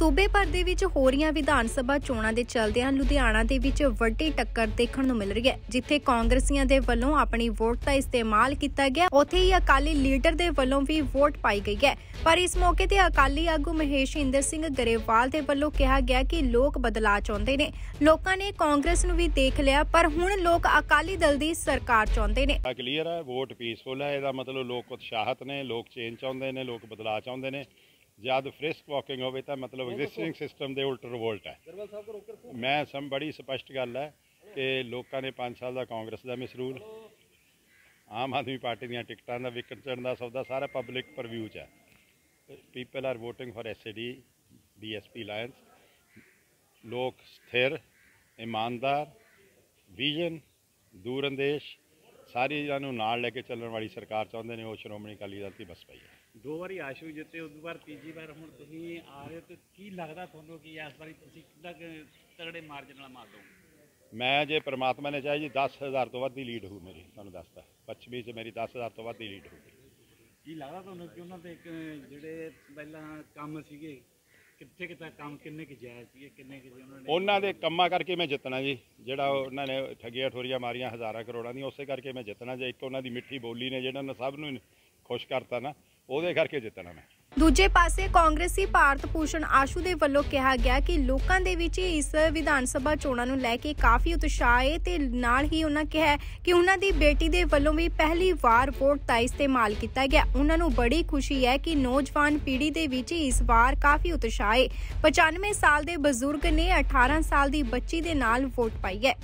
ਸੂਬੇ ਭਰ ਦੇ ਵਿੱਚ ਹੋ ਰਹੀਆਂ ਵਿਧਾਨ ਸਭਾ ਚੋਣਾਂ ਦੇ ਚਲਦਿਆਂ ਲੁਧਿਆਣਾ ਦੇ ਵਿੱਚ ਵੱਡੀ ਟੱਕਰ ਦੇਖਣ ਨੂੰ ਮਿਲ ਰਹੀ ਹੈ, ਜਿੱਥੇ ਕਾਂਗਰਸੀਆਂ ਦੇ ਵੱਲੋਂ ਆਪਣੀ ਵੋਟ ਦਾ ਇਸਤੇਮਾਲ ਕੀਤਾ ਗਿਆ। ਉੱਥੇ ਹੀ ਅਕਾਲੀ ਲੀਡਰ ਦੇ ਵੱਲੋਂ ਵੀ ਵੋਟ ਪਾਈ ਗਈ ਹੈ। ਪਰ ਇਸ ਮੌਕੇ ਤੇ ਅਕਾਲੀ ਆਗੂ ਮਹੇਸ਼ ਇੰਦਰ ਸਿੰਘ ਗਰੇਵਾਲ ਦੇ ਵੱਲੋਂ ਕਿਹਾ ਗਿਆ ਕਿ ਲੋਕ ਬਦਲਾਅ ਚਾਹੁੰਦੇ ਨੇ। ਲੋਕਾਂ ਨੇ ਕਾਂਗਰਸ ਨੂੰ ਵੀ ਦੇਖ ਲਿਆ, ਪਰ ਹੁਣ ਲੋਕ ਅਕਾਲੀ ਦਲ ਦੀ ਸਰਕਾਰ ਚਾਹੁੰਦੇ ਨੇ। ਕਲੀਅਰ ਹੈ, ਵੋਟ ਪੀਸਫੁਲ ਹੈ, ਇਹਦਾ ਮਤਲਬ ਲੋਕ ਉਤਸ਼ਾਹਤ ਨੇ, ਲੋਕ ਚੇਂਜ ਚਾਹੁੰਦੇ ਨੇ, ਲੋਕ ਬਦਲਾਅ ਚਾਹੁੰਦੇ ਨੇ। ਜਦ ਫ੍ਰਿਸਕ ਵਾਕਿੰਗ ਹੋਵੇ ਤਾਂ ਮਤਲਬ ਐਗਜ਼ਿਸਟਿੰਗ ਸਿਸਟਮ ਦੇ ਉਲਟ ਰਿਵੋਲਟ ਹੈ। ਮੈਂ ਸਮ ਬੜੀ ਸਪਸ਼ਟ ਗੱਲ ਹੈ ਕਿ ਲੋਕਾਂ ਨੇ 5 ਸਾਲ ਦਾ ਕਾਂਗਰਸ ਦਾ ਮਿਸਰੂਲ ਆਮ ਆਦਮੀ ਪਾਰਟੀ ਦੀਆਂ ਟਿਕਟਾਂ ਦਾ ਵਿਕਟ ਚੜਨ ਦਾ ਸੌਦਾ ਸਾਰਾ ਪਬਲਿਕ ਪਰਵਿਊ ਚ ਹੈ। People are VOTING for SD DSP lions ਲੋਕ ਸਥਿਰ ਇਮਾਨਦਾਰ ਵਿਜ਼ਨ ਦੂਰਅੰਦੇਸ਼ ਸਾਰੀ ਇਹਨਾਂ ਨੂੰ ਨਾਲ ਲੈ ਕੇ ਚੱਲਣ ਵਾਲੀ ਸਰਕਾਰ ਚਾਹੁੰਦੇ ਨੇ ਉਹ ਸ਼੍ਰੋਮਣੀ ਅਕਾਲੀ ਦਲ ਦੀ ਬਸ ਪਈ ਹੈ। ਦੋ ਵਾਰੀ ਆਸ਼ੂ ਜਿੱਤੇ ਉਸ ਵਾਰ ਤੀਜੀ ਵਾਰ ਹੁਣ ਤੁਸੀਂ ਆ ਰਹੇ ਤੇ ਕੀ ਲੱਗਦਾ ਤੁਹਾਨੂੰ ਕਿ ਇਸ ਵਾਰੀ ਤੁਸੀਂ ਕਿੰਨਾ ਤਗੜੇ ਮਾਰਜਨ ਨਾਲ ਮਾਰ ਲਓਗੇ ਮੈਂ ਜੇ ਪ੍ਰਮਾਤਮਾ ਨੇ ਚਾਹੇ ਜੀ 10000 ਤੋਂ ਵੱਧ ਦੀ ਲੀਡ ਹੋਊ ਮੇਰੀ ਤੁਹਾਨੂੰ ਦੱਸਦਾ। ਪੱਛਮੀ 'ਚ ਮੇਰੀ 10000 ਤੋਂ ਵੱਧ ਦੀ ਲੀਡ ਹੋਊਗੀ। ਕੀ ਲੱਗਦਾ ਤੁਹਾਨੂੰ ਕਿ ਉਹਨਾਂ ਦੇ ਇੱਕ ਜਿਹੜੇ ਪਹਿਲਾਂ ਕੰਮ ਸੀਗੇ ਕਿੱਥੇ ਕਿੱਥੇ ਕੰਮ, ਕਿੰਨੇ ਕਿ ਜਾਇਜ਼ ਸੀਗੇ, ਕਿੰਨੇ ਕਿ ਉਹਨਾਂ ਨੇ ਉਹਨਾਂ ਦੇ ਕੰਮਾਂ ਕਰਕੇ ਮੈਂ ਜਿੱਤਣਾ ਜੀ। ਜਿਹੜਾ ਉਹਨਾਂ ਨੇ ਠੱਗੀਆਂ ਠੋਰੀਆਂ ਮਾਰੀਆਂ ਹਜ਼ਾਰਾਂ ਕਰੋੜਾਂ ਦੀਆਂ, ਉਸੇ ਕਰਕੇ ਮੈਂ ਜਿੱਤਣਾ ਜੇ ਇੱਕ ਉਹਨਾਂ ਦੀ ਮਿੱਠੀ ਬੋਲੀ ਨੇ ਜਿਹੜਾ ਨਾ ਸਭ ਨੂੰ ਖੁਸ਼ ਕਰਤਾ ਨਾ, ਉਹਦੇ ਕਰਕੇ ਜਿੱਤਣਾ ਮੈਂ। ਦੂਜੇ ਪਾਸੇ ਕਾਂਗਰਸੀ ਭਾਰਤ ਭੂਸ਼ਣ ਆਸ਼ੂ ਦੇ ਵੱਲੋਂ ਕਿਹਾ ਗਿਆ ਕਿ ਲੋਕਾਂ ਦੇ ਵਿੱਚ ਇਸ ਵਿਧਾਨ ਸਭਾ ਚੋਣਾਂ ਨੂੰ ਲੈ ਕੇ ਕਾਫੀ ਉਤਸ਼ਾਹ ਹੈ ਤੇ ਨਾਲ ਹੀ ਉਹਨਾਂ ਕਿਹਾ ਕਿ ਉਹਨਾਂ ਦੀ ਬੇਟੀ ਦੇ ਵੱਲੋਂ ਵੀ ਪਹਿਲੀ ਵਾਰ ਵੋਟ ਦਾ ਇਸਤੇਮਾਲ ਕੀਤਾ ਗਿਆ। ਉਹਨਾਂ ਨੂੰ ਬੜੀ ਖੁਸ਼ੀ ਹੈ ਕਿ ਨੌਜਵਾਨ ਪੀੜ੍ਹੀ ਦੇ ਵਿੱਚ ਇਸ ਵਾਰ ਕਾਫੀ ਉਤਸ਼ਾਹ ਹੈ। 95 ਸਾਲ ਦੇ ਬਜ਼ੁਰਗ ਨੇ 18 ਸਾਲ ਦੀ ਬੱਚੀ ਦੇ ਨਾਲ ਵੋਟ ਪਾਈ ਹੈ।